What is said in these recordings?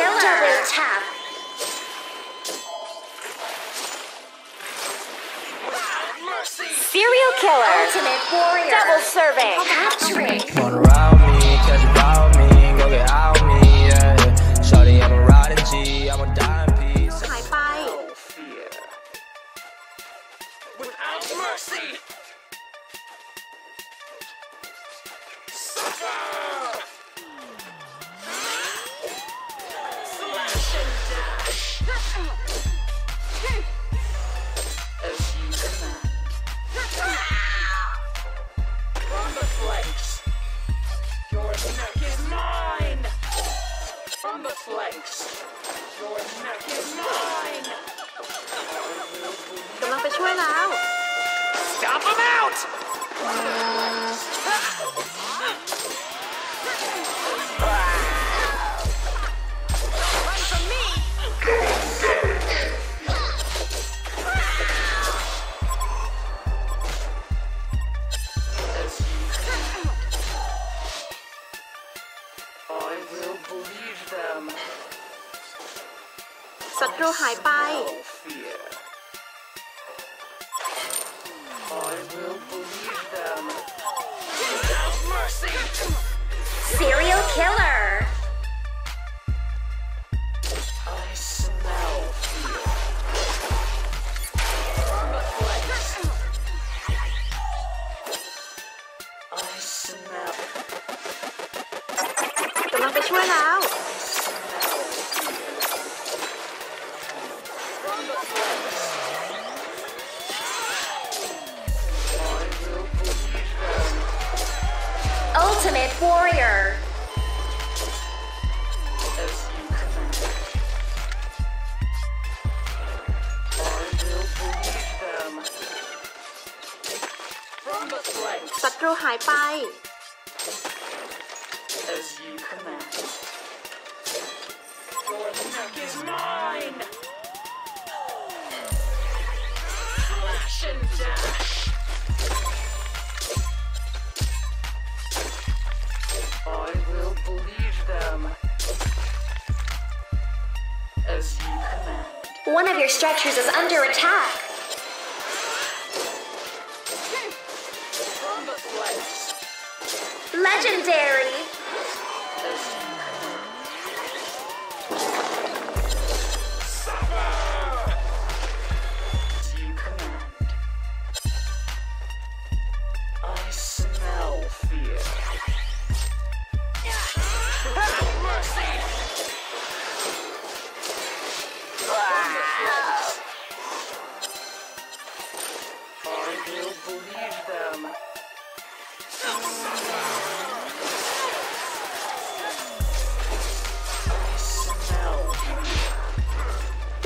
killer. Double tap. Serial killer. Ultimate warrior. Double serving. Hat trick. Wanna me, him out! Run from me! As you command. I will believe them. ศัตรูหายไป Serial killer. the flanks. ศัตรูหายไป As you command. Your neck is mine. Slash and dash. One of your structures is under attack. Legendary.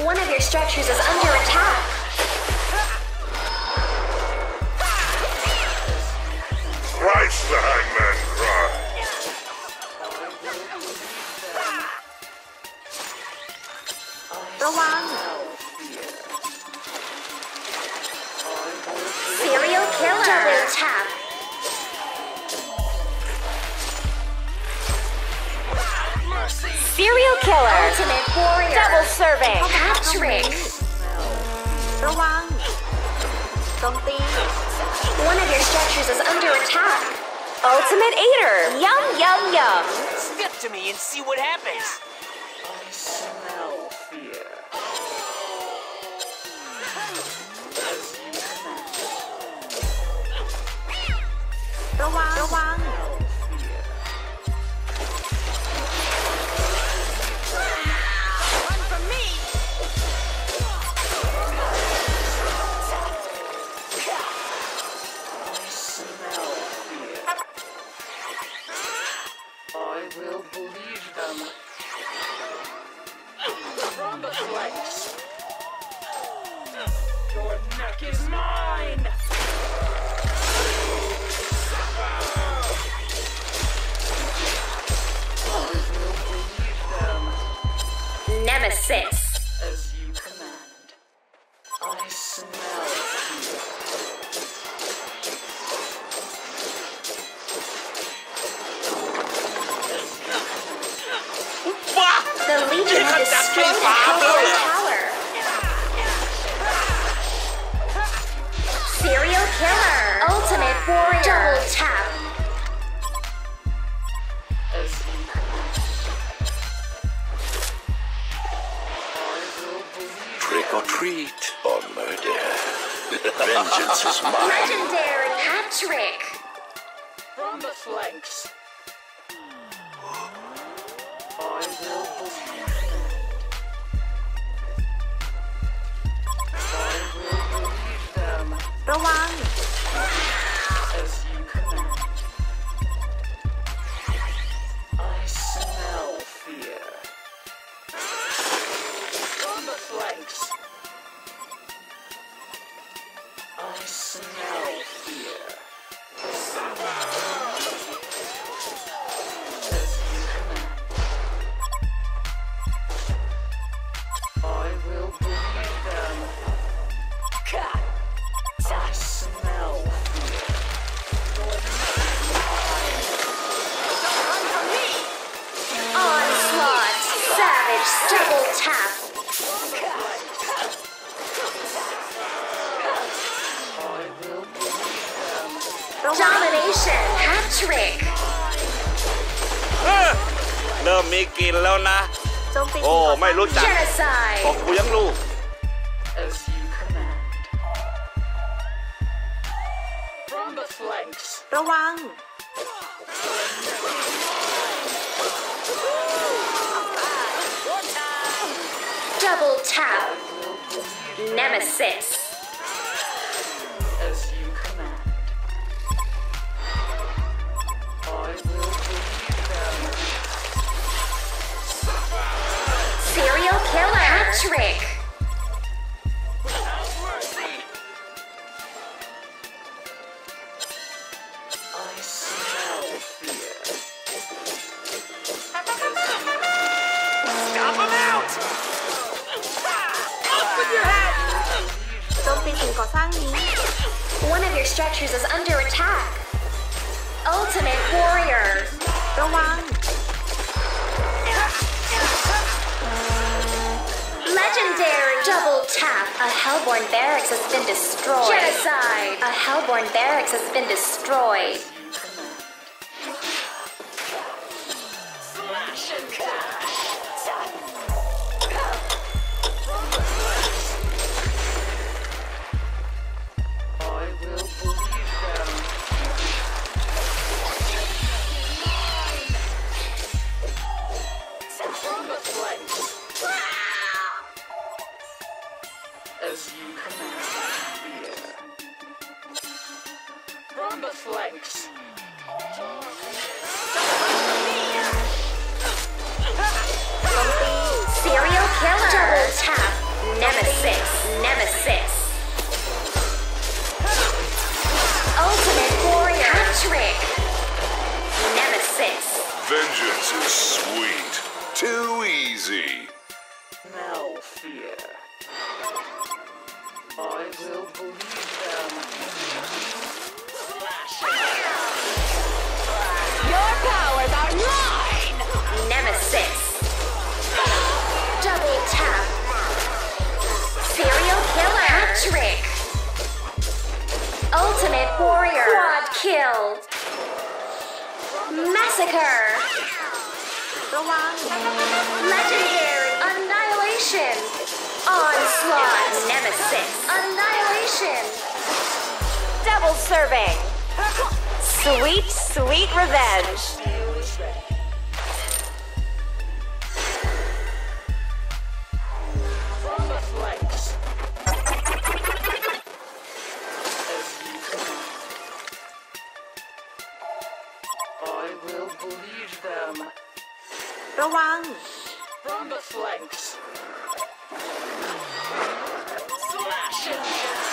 one of your structures is under attack. Christ the hangman cry! Go on. Serial killer. Double tap. Serial killer. Ultimate warrior. Double serving. Hat trick. Wrong. Something. One of your structures is under attack. Ultimate eater. Yum, yum, yum. Step to me and see what happens. I smell fear. From the flanks. Your neck is mine! I will believe them. Nemesis. As you command. I smell fear. The Legion has destroyed a Hellborn tower. Serial killer. Ultimate warrior. Double tap. As you command. I will believe Trick or treat or murder. Vengeance is mine. Legendary hat trick. from the flanks. Them ร ริ่มมีกลิ่นแล้วนะ โจมตีโอ้สิ่งก่อสร้างไม่รู้จัก Genocide. บอกกูยังลูก As you command. From the flanks. ระวัง Double tap. Nemesis. trick. Stop him out! Don't be One of your structures is under attack. Ultimate Warrior. A Hellborn barracks has been destroyed. Genocide. A Hellborn barracks has been destroyed. I From the flanks. Serial killer. Double tap. Nemesis. Nemesis. Ultimate warrior. Hat trick. Nemesis. Vengeance is sweet. Too easy. Smell fear. I will believe them. Your powers are mine! Nemesis. Double tap. Serial killer. Hat trick. Ultimate warrior. Quad kill. Massacre. Legendary. Annihilation. Onslaught. Nemesis. Annihilation. Double serving sweet, sweet revenge. I will them. From the flanks. Slash.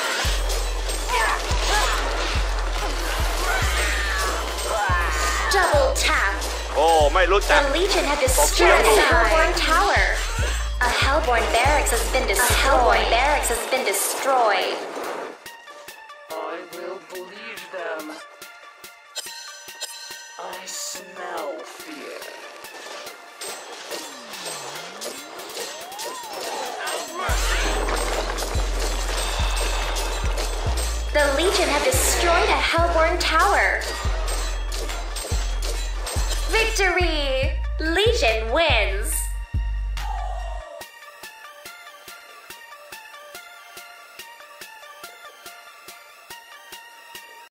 Double tap. โอ้ไม่รู้จัก The Legion have destroyed a Hellborn tower. A Hellborn barracks has been destroyed. A Hellborn barracks has been destroyed. I will believe them. I smell fear. The Legion have destroyed a Hellborn tower. Victory! Legion wins!